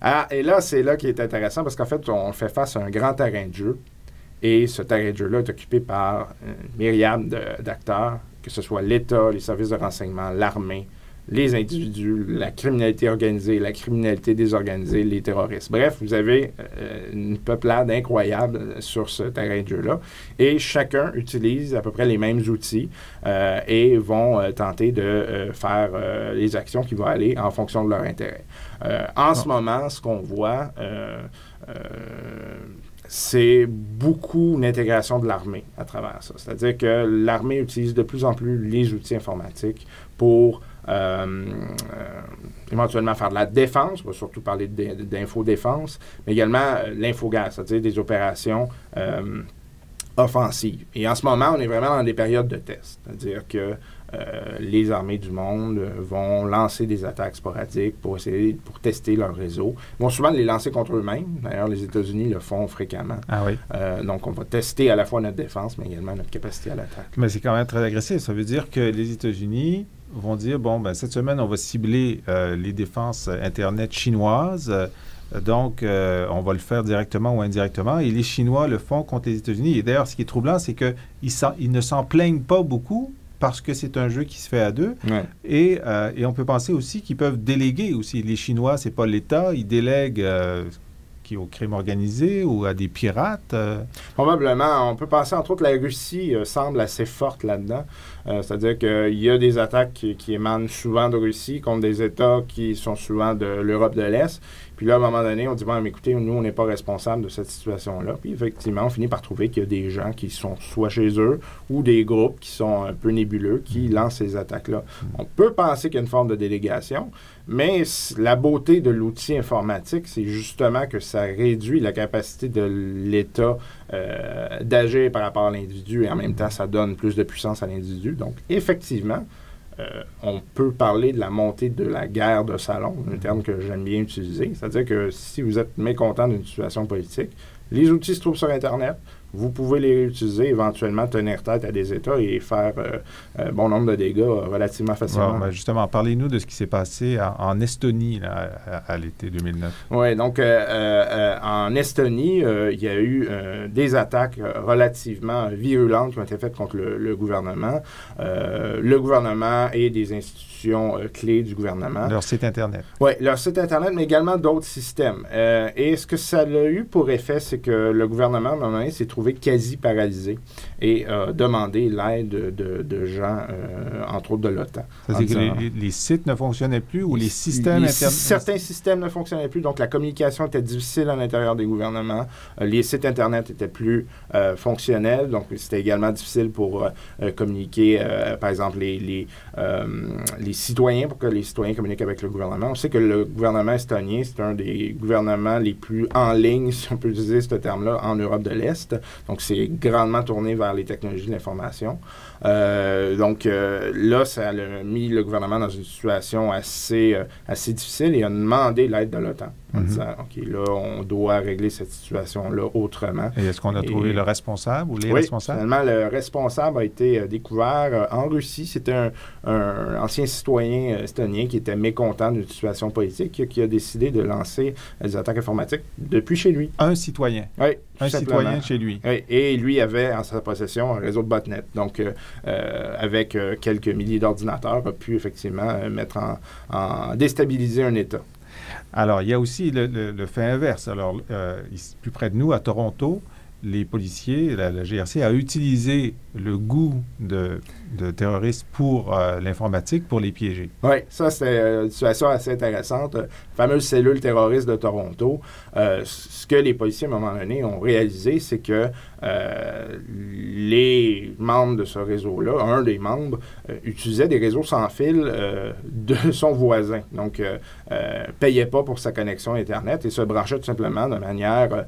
Ah, et là, c'est là qui est intéressant parce qu'en fait, on fait face à un grand terrain de jeu. Et ce terrain de jeu-là est occupé par une myriade d'acteurs, que ce soit l'État, les services de renseignement, l'armée, les individus, la criminalité organisée, la criminalité désorganisée, les terroristes. Bref, vous avez euh, une peuplade incroyable sur ce terrain de jeu-là. Et chacun utilise à peu près les mêmes outils euh, et vont euh, tenter de faire les actions qui vont aller en fonction de leur intérêt. en ce moment, ce qu'on voit, c'est beaucoup l'intégration de l'armée à travers ça. C'est-à-dire que l'armée utilise de plus en plus les outils informatiques pour euh, euh, éventuellement faire de la défense, on va surtout parler d'infodéfense, mais également euh, l'infogaz, c'est-à-dire des opérations offensives. Et en ce moment, on est vraiment dans des périodes de test, c'est-à-dire que les armées du monde vont lancer des attaques sporadiques pour essayer, pour tester leur réseau. Ils vont souvent les lancer contre eux-mêmes. D'ailleurs, les États-Unis le font fréquemment. Ah oui. donc, on va tester à la fois notre défense, mais également notre capacité à l'attaque. Mais c'est quand même très agressif. Ça veut dire que les États-Unis vont dire, bon, ben, cette semaine, on va cibler euh, les défenses Internet chinoises. donc, euh, on va le faire directement ou indirectement. Et les Chinois le font contre les États-Unis. Et d'ailleurs, ce qui est troublant, c'est qu'ils ils ne s'en plaignent pas beaucoup parce que c'est un jeu qui se fait à deux. Et, euh, et, on peut penser aussi qu'ils peuvent déléguer aussi. Les Chinois, c'est pas l'État, ils délèguent au crime organisé ou à des pirates? Euh? Probablement. On peut penser, entre autres, la Russie euh, semble assez forte là-dedans. Euh, c'est-à-dire qu'il y a des attaques qui, qui, émanent souvent de Russie contre des États qui sont souvent de l'Europe de l'Est. Puis là, à un moment donné, on dit, bon, écoutez, nous, on n'est pas responsable de cette situation-là. Puis effectivement, on finit par trouver qu'il y a des gens qui sont soit chez eux ou des groupes qui sont un peu nébuleux qui mm. lancent ces attaques-là. On peut penser qu'il y a une forme de délégation, mais la beauté de l'outil informatique, c'est justement que ça ça réduit la capacité de l'État d'agir par rapport à l'individu et en même temps, ça donne plus de puissance à l'individu. Donc, effectivement, on peut parler de la montée de la guerre de salon, un terme que j'aime bien utiliser. C'est-à-dire que si vous êtes mécontent d'une situation politique, les outils se trouvent sur Internet vous pouvez les réutiliser, éventuellement tenir tête à des États et faire euh, euh, bon nombre de dégâts euh, relativement facilement. Ben, justement, parlez-nous de ce qui s'est passé en, Estonie à, l'été 2009. Oui, donc en Estonie, il y a eu des attaques relativement virulentes qui ont été faites contre le gouvernement. le gouvernement et des institutions euh, clés du gouvernement. Leur site Internet. Oui, leur site Internet, mais également d'autres systèmes. Euh, et ce que ça a eu pour effet, c'est que le gouvernement, à un moment donné, s'est trouvé quasi paralysé et a demandé l'aide de, de, gens, euh, entre autres de l'OTAN. C'est-à-dire que les, sites ne fonctionnaient plus ou les systèmes Internet? Certains systèmes ne fonctionnaient plus, donc la communication était difficile à l'intérieur des gouvernements. les sites Internet étaient plus fonctionnels, donc c'était également difficile pour communiquer, par exemple, les, les, les citoyens, pour que les citoyens communiquent avec le gouvernement. On sait que le gouvernement estonien, c'est un des gouvernements les plus en ligne, [LAUGHS] si on peut utiliser ce terme-là, en Europe de l'Est. Donc, c'est grandement tourné vers les technologies de l'information. Euh, donc euh, là, ça a mis le gouvernement dans une situation assez, euh, assez difficile et a demandé l'aide de l'OTAN en mhm. disant, OK, là, on doit régler cette situation-là autrement. Et est-ce qu'on a trouvé le responsable ou les oui, responsables? Finalement, le responsable a été découvert en Russie. C'était un, un, ancien citoyen estonien qui était mécontent d'une situation politique qui a décidé de lancer des attaques informatiques depuis chez lui. Un citoyen? Oui. Un citoyen chez lui. Oui, et lui avait en sa possession un réseau de botnet. Donc, avec euh, quelques milliers d'ordinateurs, a pu effectivement euh, mettre en, déstabiliser un État. Alors, il y a aussi le, fait inverse. Alors, plus près de nous, à Toronto, les policiers, la, GRC a utilisé le goût de, terroristes pour l'informatique pour les piéger. Oui, ça, c'est une situation assez intéressante. La fameuse cellule terroriste de Toronto, ce que les policiers, à un moment donné, ont réalisé, c'est que euh, les membres de ce réseau-là, un des membres, euh, utilisait des réseaux sans fil euh, de [LAUGHS] son voisin. Donc, payait pas pour sa connexion Internet et se branchait tout simplement de manière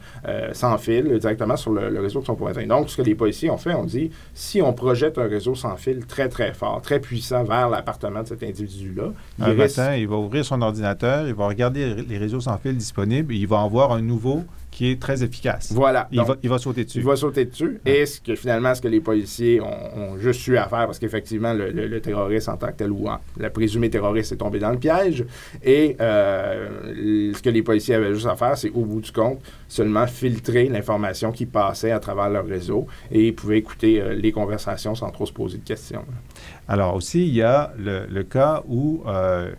sans fil directement sur le, réseau de son voisin. Donc, ce que les policiers ont fait, on dit, si on projette un réseau sans fil très, très fort, très puissant vers l'appartement de cet individu-là, un matin, il va ouvrir son ordinateur, il va regarder les réseaux sans fil disponibles, et il va en voir un nouveau qui est très efficace. Voilà. Il, va, il va sauter dessus. Il va sauter dessus. Et ce que finalement, ce que les policiers ont, juste eu à faire, parce qu'effectivement, le, terroriste en tant que tel ou en, la présumé terroriste est tombé dans le piège. Et euh, ce que les policiers avaient juste à faire, c'est au bout du compte, seulement filtrer l'information qui passait à travers leur réseau et ils pouvaient écouter euh, les conversations sans trop se poser de questions. Alors aussi, il y a le, cas où euh,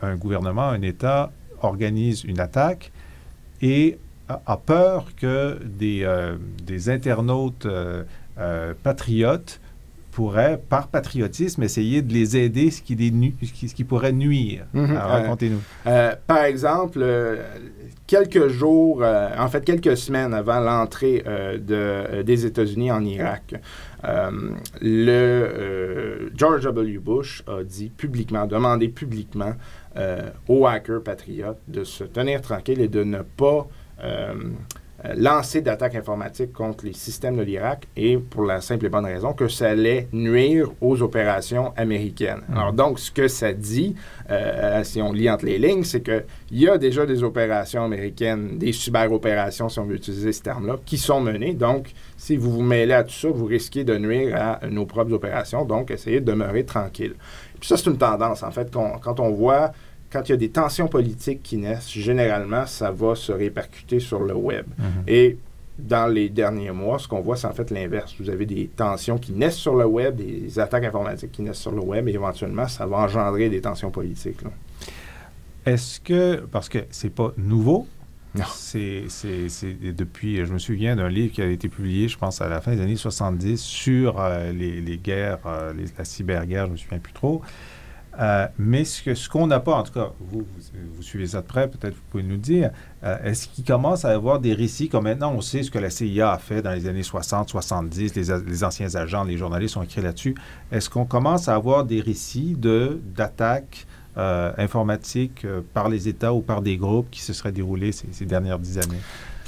un gouvernement, un État organise une attaque et a peur que des, euh, des internautes euh, euh, patriotes pourraient, par patriotisme, essayer de les aider, ce qui, ce qui, pourrait nuire. Mhm. Racontez-nous. par exemple, quelques jours, en fait quelques semaines avant l'entrée de, des États-Unis en Irak, le George W. Bush a dit publiquement, demandé publiquement aux hackers patriotes de se tenir tranquilles et de ne pas euh, lancer d'attaques informatiques contre les systèmes de l'Irak et pour la simple et bonne raison que ça allait nuire aux opérations américaines. Mmh. Alors donc, ce que ça dit, euh, si on lit entre les lignes, c'est qu'il y a déjà des opérations américaines, des cyber-opérations, si on veut utiliser ce terme-là, qui sont menées. Donc, si vous vous mêlez à tout ça, vous risquez de nuire à nos propres opérations. Donc, essayez de demeurer tranquille. Puis ça, c'est une tendance, en fait, quand on voit quand il y a des tensions politiques qui naissent, généralement, ça va se répercuter sur le web. Mhm. Et dans les derniers mois, ce qu'on voit, c'est en fait l'inverse. Vous avez des tensions qui naissent sur le web, des attaques informatiques qui naissent sur le web, et éventuellement, ça va engendrer des tensions politiques. Est-ce que, parce que c'est pas nouveau, c'est depuis, je me souviens d'un livre qui a été publié, je pense, à la fin des années 70 sur euh, les, guerres, euh, la cyberguerre, je me souviens plus trop. Euh, mais ce qu'on n'a pas, en tout cas, vous, vous, suivez ça de près, peut-être vous pouvez nous dire, euh, est-ce qu'il commence à avoir des récits, comme maintenant on sait ce que la CIA a fait dans les années 60, 70, les, les anciens agents, les journalistes ont écrit là-dessus, est-ce qu'on commence à avoir des récits d'attaques informatiques par les États ou par des groupes qui se seraient déroulés ces dernières dix années?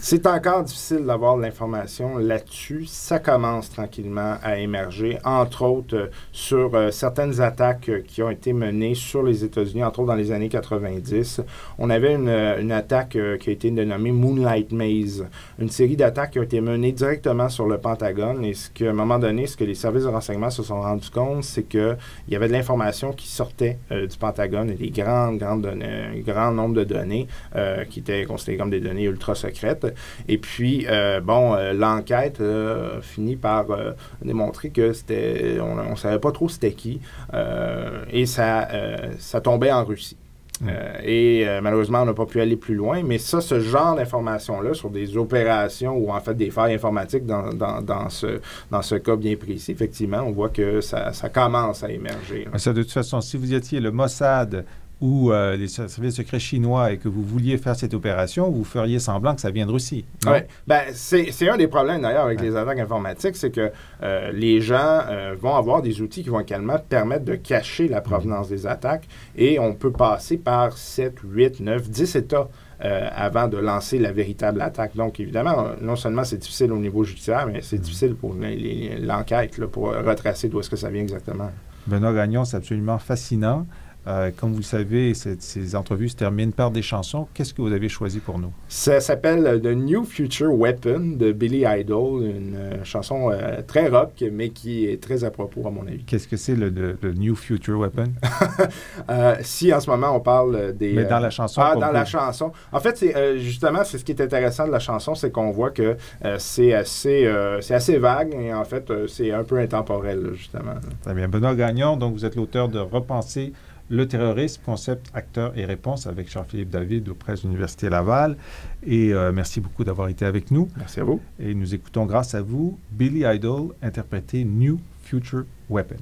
C'est encore difficile d'avoir de l'information là-dessus. Ça commence tranquillement à émerger, entre autres euh, sur euh, certaines attaques euh, qui ont été menées sur les États-Unis, entre autres dans les années 90. On avait une, une attaque qui a été dénommée Moonlight Maze, une série d'attaques qui ont été menées directement sur le Pentagone. Et ce qu'à un moment donné, ce que les services de renseignement se sont rendus compte, c'est qu'il y avait de l'information qui sortait du Pentagone et des grandes, grandes données, un grand nombre de données qui étaient considérées comme des données ultra secrètes. Et puis, euh, bon, euh, l'enquête a fini par euh, démontrer que c'était, on ne savait pas trop c'était qui, et ça, ça tombait en Russie. Et malheureusement, on n'a pas pu aller plus loin, mais ça, ce genre d'informations-là sur des opérations ou en fait des failles informatiques dans, dans, dans, ce, dans ce cas bien précis, effectivement, on voit que ça, ça commence à émerger. Ça, de toute façon, si vous étiez le Mossad ou euh, les services secrets chinois et que vous vouliez faire cette opération, vous feriez semblant que ça vient de Russie. Oui. Ben, c'est un des problèmes d'ailleurs avec les attaques informatiques, c'est que euh, les gens euh, vont avoir des outils qui vont également permettre de cacher la provenance des attaques et on peut passer par 7, 8, 9, 10 États. avant de lancer la véritable attaque. Donc, évidemment, non seulement c'est difficile au niveau judiciaire, mais c'est difficile pour l'enquête, pour retracer d'où est-ce que ça vient exactement. Benoît Gagnon, c'est absolument fascinant. Euh, comme vous le savez, ces entrevues se terminent par des chansons. Qu'est-ce que vous avez choisi pour nous? Ça s'appelle The New Future Weapon de Billy Idol, une euh, chanson euh, très rock, mais qui est très à propos, à mon avis. Qu'est-ce que c'est le, New Future Weapon? [LAUGHS] si en ce moment on parle des... Mais dans la chanson? Ah, dans la chanson. En fait, c'est justement, c'est ce qui est intéressant de la chanson, c'est qu'on voit que c'est assez, c'est assez vague et en fait, c'est un peu intemporel, justement. Très bien. Benoît Gagnon, donc vous êtes l'auteur de Repenser le terrorisme, concept, acteur et réponse avec Charles-Philippe David auprès de l'Université Laval. Et euh, merci beaucoup d'avoir été avec nous. Merci à vous. Et nous écoutons grâce à vous Billy Idol interpréter New Future Weapon.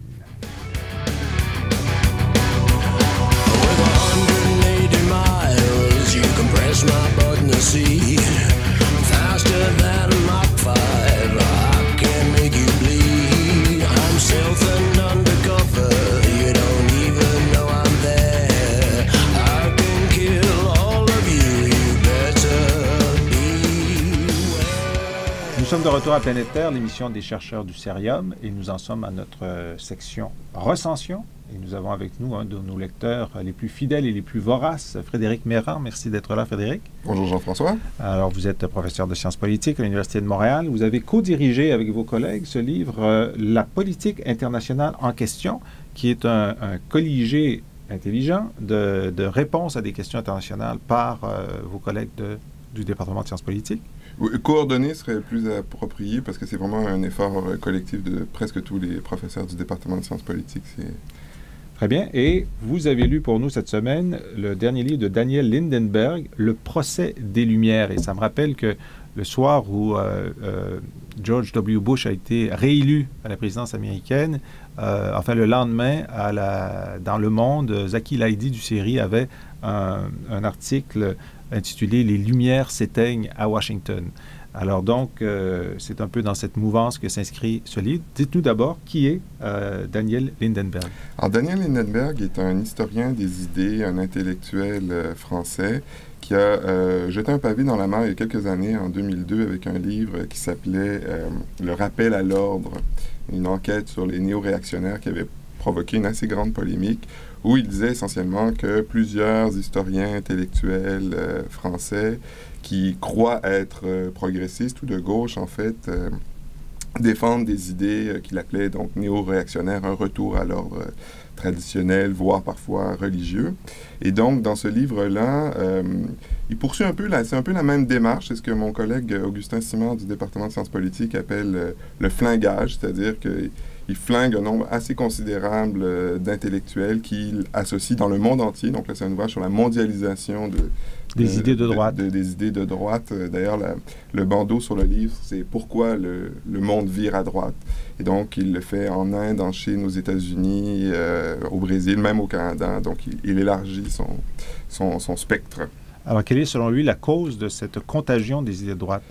Sommes de retour à Planète Terre, l'émission des chercheurs du Cérium, et nous en sommes à notre euh, section recension. Et nous avons avec nous un de nos lecteurs les plus fidèles et les plus voraces, Frédéric Méran. Merci d'être là, Frédéric. Bonjour Jean-François. Alors, vous êtes professeur de sciences politiques à l'Université de Montréal. Vous avez co-dirigé avec vos collègues ce livre, euh, La politique internationale en question, qui est un, colligé intelligent de, réponses à des questions internationales par euh, vos collègues du département de sciences politiques. Coordonner serait plus approprié parce que c'est vraiment un effort euh, collectif de presque tous les professeurs du département de sciences politiques. Très bien. Et vous avez lu pour nous cette semaine le dernier livre de Daniel Lindenberg, Le procès des Lumières. Et ça me rappelle que le soir où euh, euh, George W. Bush a été réélu à la présidence américaine, enfin le lendemain, à la, dans Le Monde, Zaki Laidi du série avait un article intitulé Les Lumières s'éteignent à Washington. Alors donc, euh, c'est un peu dans cette mouvance que s'inscrit ce livre. Dites-nous d'abord qui est euh, Daniel Lindenberg? Alors Daniel Lindenberg est un historien des idées, un intellectuel euh, français qui a jeté un pavé dans la mer il y a quelques années, en 2002, avec un livre qui s'appelait Le rappel à l'ordre, une enquête sur les néo-réactionnaires qui avait provoqué une assez grande polémique où il disait essentiellement que plusieurs historiens intellectuels euh, français qui croient être euh, progressistes ou de gauche, en fait, euh, défendent des idées qu'il appelait donc néo-réactionnaires, un retour à l'ordre traditionnel, voire parfois religieux. Et donc, dans ce livre-là, il poursuit un peu, c'est un peu la même démarche, c'est ce que mon collègue Augustin Simard du département de sciences politiques appelle le flingage, c'est-à-dire que il flingue un nombre assez considérable euh, d'intellectuels qu'il associe dans le monde entier. Donc là, c'est un ouvrage sur la mondialisation de, des idées de droite. des idées de droite. Euh, d'ailleurs, le bandeau sur le livre, c'est pourquoi le, monde vire à droite? Et donc, il le fait en Inde, en Chine, aux États-Unis, euh, au Brésil, même au Canada. Donc, il, élargit son, son spectre. Alors, quelle est selon lui la cause de cette contagion des idées de droite?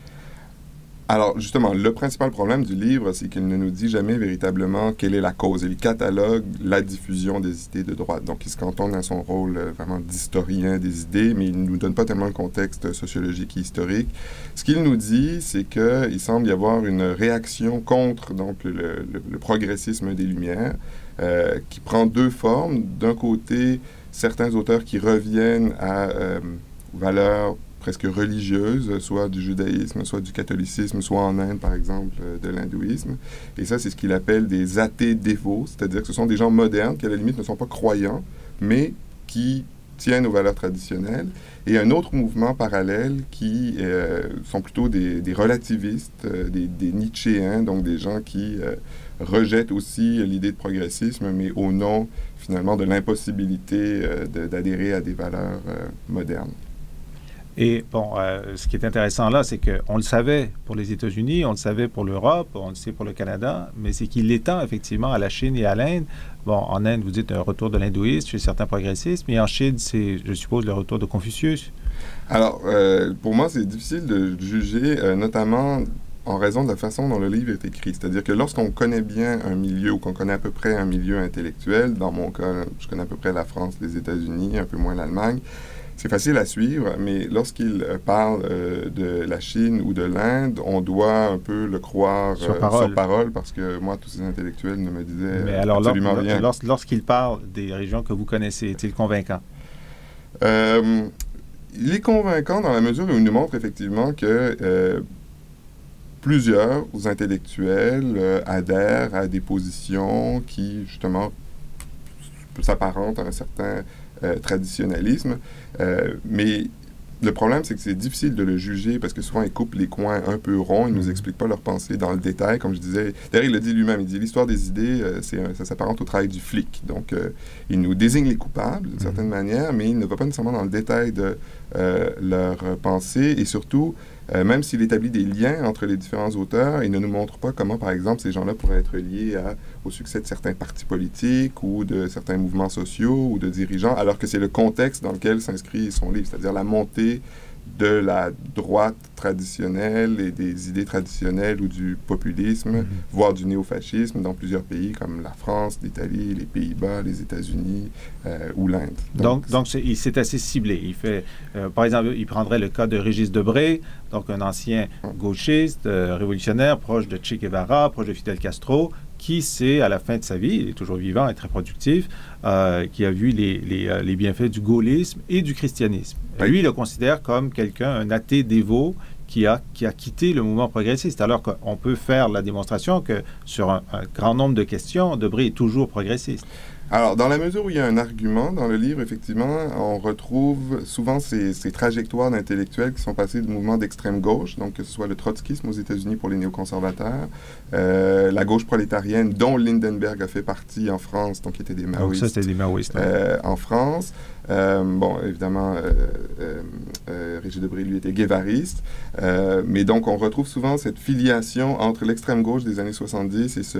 Alors, justement, le principal problème du livre, c'est qu'il ne nous dit jamais véritablement quelle est la cause. Il catalogue la diffusion des idées de droite. Donc, il se cantonne à son rôle euh, vraiment d'historien des idées, mais il ne nous donne pas tellement le contexte sociologique et historique. Ce qu'il nous dit, c'est qu'il semble y avoir une réaction contre donc, le, progressisme des Lumières, euh, qui prend deux formes. D'un côté, certains auteurs qui reviennent à euh, valeurs presque religieuse, soit du judaïsme, soit du catholicisme, soit en Inde, par exemple, euh, de l'hindouisme. Et ça, c'est ce qu'il appelle des athées dévots, c'est-à-dire que ce sont des gens modernes qui, à la limite, ne sont pas croyants, mais qui tiennent aux valeurs traditionnelles. Et un autre mouvement parallèle qui euh, sont plutôt des, relativistes, euh, des, des, Nietzschéens, donc des gens qui rejettent aussi l'idée de progressisme, mais au nom finalement de l'impossibilité d'adhérer à des valeurs modernes. Et bon, euh, ce qui est intéressant là, c'est qu'on le savait pour les États-Unis, on le savait pour l'Europe, on le sait pour le Canada, mais c'est qu'il l'étend effectivement à la Chine et à l'Inde. Bon, en Inde, vous dites un retour de l'hindouisme chez certains progressistes, mais en Chine, c'est, je suppose, le retour de Confucius. Alors, euh, pour moi, c'est difficile de juger, euh, notamment en raison de la façon dont le livre est écrit. C'est-à-dire que lorsqu'on connaît bien un milieu ou qu'on connaît à peu près un milieu intellectuel, dans mon cas, je connais à peu près la France, les États-Unis, un peu moins l'Allemagne, c'est facile à suivre, mais lorsqu'il euh, parle euh, de la Chine ou de l'Inde, on doit un peu le croire sur euh, parole. parce que moi, tous ces intellectuels ne me disaient mais alors, absolument rien. lorsqu'il parle des régions que vous connaissez, est-il convaincant? il est convaincant dans la mesure où il nous montre effectivement que plusieurs intellectuels adhèrent à des positions qui, justement, s'apparentent à un certain euh, traditionnalisme. Euh, mais le problème, c'est que c'est difficile de le juger parce que souvent, ils coupent les coins un peu ronds. Ils ne nous mhm. expliquent pas leur pensée dans le détail, comme je disais. D'ailleurs, il le dit lui-même. Il dit l'histoire des idées, euh, ça s'apparente au travail du flic. Donc, il nous désigne les coupables, d'une mhm. certaine manière, mais il ne va pas nécessairement dans le détail de leur pensée. Et surtout, euh, même s'il établit des liens entre les différents auteurs, il ne nous montre pas comment, par exemple, ces gens-là pourraient être liés au succès de certains partis politiques ou de certains mouvements sociaux ou de dirigeants, alors que c'est le contexte dans lequel s'inscrit son livre, c'est-à-dire la montée de la droite traditionnelle et des idées traditionnelles ou du populisme, mhm. voire du néofascisme dans plusieurs pays comme la France, l'Italie, les Pays-Bas, les États-Unis euh, ou l'Inde. Donc, donc, c'est assez ciblé. Il fait, euh, par exemple, il prendrait le cas de Régis Debray, donc un ancien gauchiste, euh, révolutionnaire, proche de Che Guevara, proche de Fidel Castro, qui sait, à la fin de sa vie, il est toujours vivant et très productif, euh, qui a vu les, les, euh, les, bienfaits du gaullisme et du christianisme. Lui, il le considère comme quelqu'un, un athée dévot, qui a, qui a quitté le mouvement progressiste, alors qu'on peut faire la démonstration que sur un, un grand nombre de questions, Debré est toujours progressiste. Alors, dans la mesure où il y a un argument dans le livre, effectivement, on retrouve souvent ces, trajectoires d'intellectuels qui sont passés du mouvement d'extrême gauche, donc que ce soit le trotskisme aux États-Unis pour les néoconservateurs, euh, la gauche prolétarienne dont Lindenberg a fait partie en France, donc qui était des maoïstes. ça, c'était des maoïstes. Euh, en France. Euh, bon, évidemment, Régis Debray, lui, était guévariste. mais donc, on retrouve souvent cette filiation entre l'extrême gauche des années 70 et ce,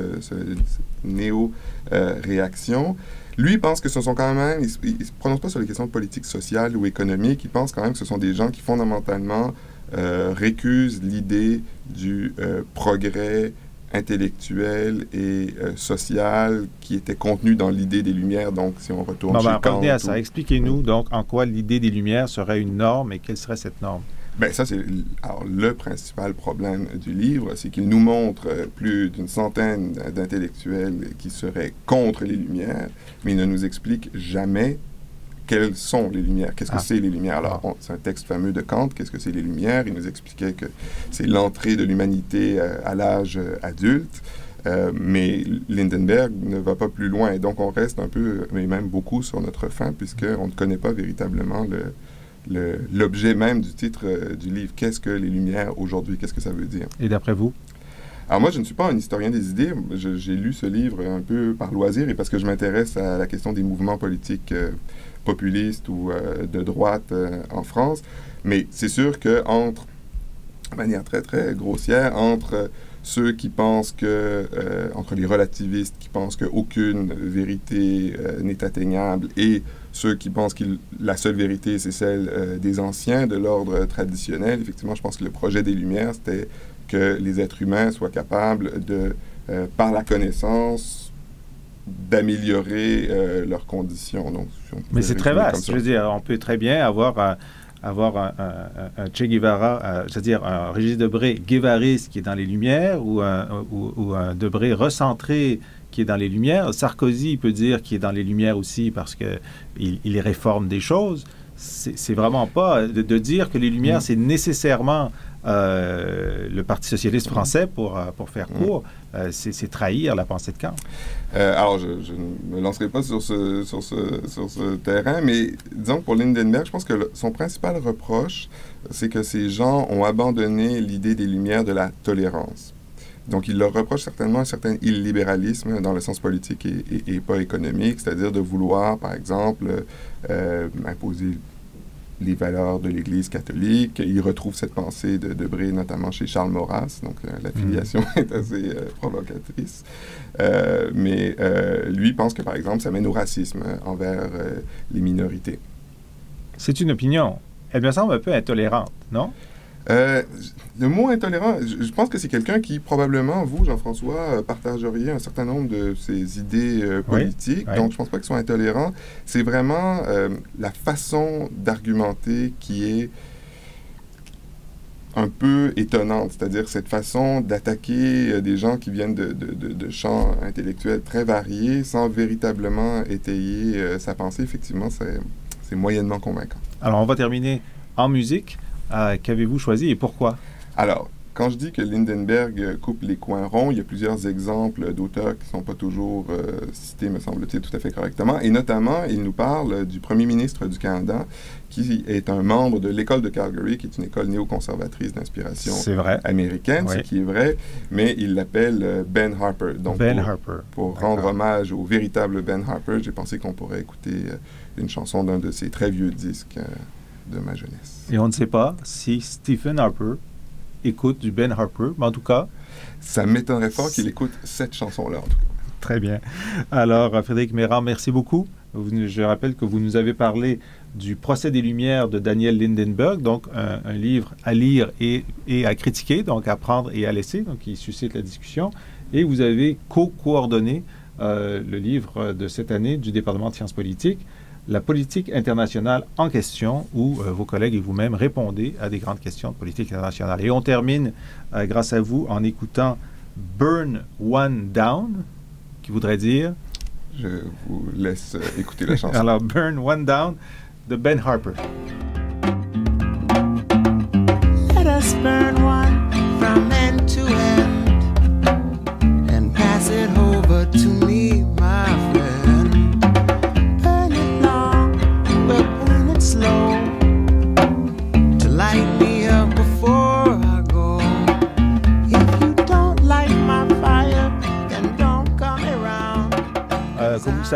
néo-réaction. Lui pense que ce sont quand même, il ne se prononce pas sur les questions politiques, sociales ou économiques, il pense quand même que ce sont des gens qui fondamentalement euh, récusent l'idée du euh, progrès intellectuel et euh, social qui était contenu dans l'idée des Lumières. Donc, si on retourne chez Kant... à ça. Expliquez-nous donc en quoi l'idée des Lumières serait une norme et quelle serait cette norme? Bien, ça, c'est le principal problème du livre, c'est qu'il nous montre euh, plus d'une centaine d'intellectuels qui seraient contre les Lumières, mais il ne nous explique jamais quelles sont les Lumières, qu'est-ce que ah. c'est les Lumières? Alors, c'est un texte fameux de Kant, qu'est-ce que c'est les Lumières? Il nous expliquait que c'est l'entrée de l'humanité euh, à l'âge euh, adulte. mais Lindenberg ne va pas plus loin. Et donc, on reste un peu, mais même beaucoup sur notre fin, puisqu'on ne connaît pas véritablement le, l'objet même du titre euh, du livre. Qu'est-ce que les Lumières aujourd'hui? Qu'est-ce que ça veut dire? Et d'après vous? Alors moi, je ne suis pas un historien des idées. J'ai lu ce livre un peu par loisir et parce que je m'intéresse à la question des mouvements politiques euh, populistes ou euh, de droite en France. Mais c'est sûr que entre, de manière très très grossière, entre ceux qui pensent que, entre les relativistes qui pensent qu'aucune vérité n'est atteignable et ceux qui pensent que la seule vérité, c'est celle euh, des anciens, de l'ordre traditionnel. Effectivement, je pense que le projet des Lumières, c'était que les êtres humains soient capables de, euh, par la connaissance, d'améliorer euh, leurs conditions. Donc, Mais c'est très vaste. Je veux dire, on peut très bien avoir un, avoir un, Che Guevara, c'est-à-dire un Régis Debré guévariste qui est dans les Lumières ou un, ou, un Debré recentré qui est dans les Lumières. Sarkozy peut dire qu'il est dans les Lumières aussi parce qu'il il réforme des choses. C'est vraiment pas de, dire que les Lumières, mm. c'est nécessairement euh, le Parti socialiste français, pour, euh, pour faire mm. court, euh, c'est trahir la pensée de Kant. alors, je, ne me lancerai pas sur ce, sur, ce, sur ce terrain, mais disons que pour Lindenberg, je pense que son principal reproche, c'est que ces gens ont abandonné l'idée des Lumières de la tolérance. Donc, il leur reproche certainement un certain illibéralisme dans le sens politique et, et, pas économique, c'est-à-dire de vouloir, par exemple, imposer les valeurs de l'Église catholique. Il retrouve cette pensée de Debré, notamment chez Charles Maurras, donc euh, la filiation mm. [LAUGHS] est assez euh, provocatrice. Euh, mais lui pense que, par exemple, ça mène au racisme envers les minorités. C'est une opinion. Elle me semble un peu intolérante, non? Euh, le mot intolérant, je, pense que c'est quelqu'un qui, probablement, vous, Jean-François, euh, partageriez un certain nombre de ses idées euh, politiques. Donc, je ne pense pas qu'il soit intolérant. C'est vraiment la façon d'argumenter qui est un peu étonnante, c'est-à-dire cette façon d'attaquer des gens qui viennent de, de, de, champs intellectuels très variés sans véritablement étayer sa pensée. Effectivement, c'est moyennement convaincant. Alors, on va terminer en musique. Ah, qu'avez-vous choisi et pourquoi? Alors, quand je dis que Lindenberg coupe les coins ronds, il y a plusieurs exemples d'auteurs qui ne sont pas toujours euh, cités, me semble-t-il, tout à fait correctement. Et notamment, il nous parle du premier ministre du Canada, qui est un membre de l'école de Calgary, qui est une école néoconservatrice d'inspiration américaine, ce qui est vrai, mais il l'appelle euh, Ben Harper. Donc, ben pour, Harper. Pour rendre hommage au véritable Ben Harper, j'ai pensé qu'on pourrait écouter euh, une chanson d'un de ses très vieux disques de ma jeunesse. Et on ne sait pas si Stephen Harper écoute du Ben Harper, mais en tout cas... Ça m'étonnerait fort qu'il écoute cette chanson-là, en tout cas. Très bien. Alors, Frédéric Méran, merci beaucoup. Je rappelle que vous nous avez parlé du Procès des Lumières de Daniel Lindenberg, donc un, livre à lire et, et, à critiquer, donc à prendre et à laisser, donc qui suscite la discussion. Et vous avez co-coordonné euh, le livre de cette année du département de sciences politiques, la politique internationale en question, où euh, vos collègues et vous-même répondez à des grandes questions de politique internationale. Et on termine, euh, grâce à vous, en écoutant Burn One Down, qui voudrait dire... Je vous laisse euh, écouter la chanson. [LAUGHS] Alors, Burn One Down de Ben Harper. Let us burn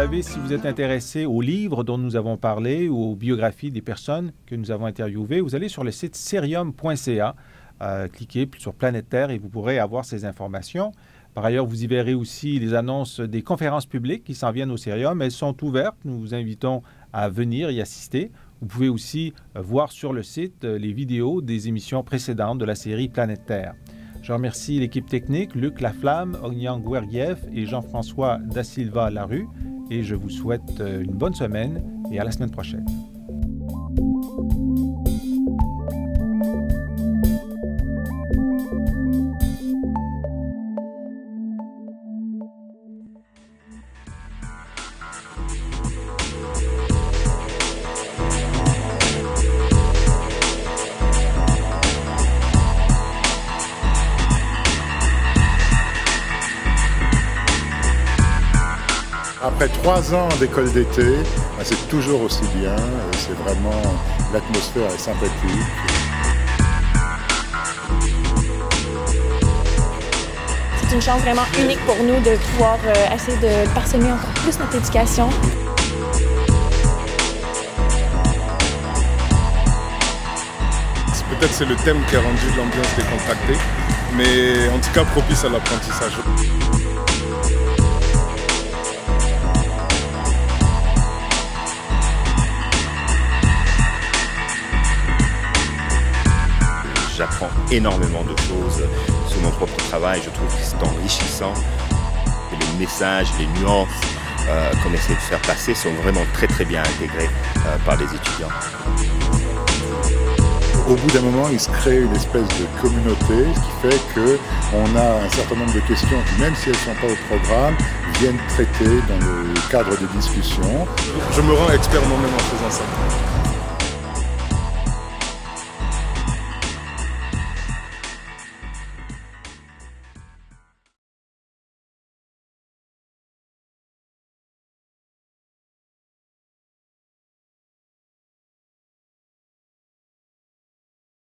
savez, si vous êtes intéressé aux livres dont nous avons parlé ou aux biographies des personnes que nous avons interviewées, vous allez sur le site serium.ca, euh, cliquez sur Planète Terre et vous pourrez avoir ces informations. Par ailleurs, vous y verrez aussi les annonces des conférences publiques qui s'en viennent au Serium. Elles sont ouvertes. Nous vous invitons à venir y assister. Vous pouvez aussi voir sur le site euh, les vidéos des émissions précédentes de la série Planète Terre. Je remercie l'équipe technique, Luc Laflamme, Ognian Guerguiev et Jean-François Da Silva Larue. Et je vous souhaite euh, une bonne semaine et à la semaine prochaine. Après trois ans d'école d'été, ben, c'est toujours aussi bien. Euh, c'est vraiment, l'atmosphère est sympathique. C'est une chance vraiment unique pour nous de pouvoir euh, essayer de parsemer encore plus notre éducation. Peut-être c'est le thème qui a rendu l'ambiance décontractée, mais en tout cas propice à l'apprentissage. J'apprends énormément de choses sur mon propre travail. Je trouve que c'est enrichissant. Les messages, les nuances euh, qu'on essaie de faire passer sont vraiment très très bien intégrés euh, par les étudiants. Au bout d'un moment, il se crée une espèce de communauté, ce qui fait qu'on a un certain nombre de questions qui, même si elles ne sont pas au programme, viennent traiter dans le cadre des discussions. Je me rends expert moi-même en faisant ça.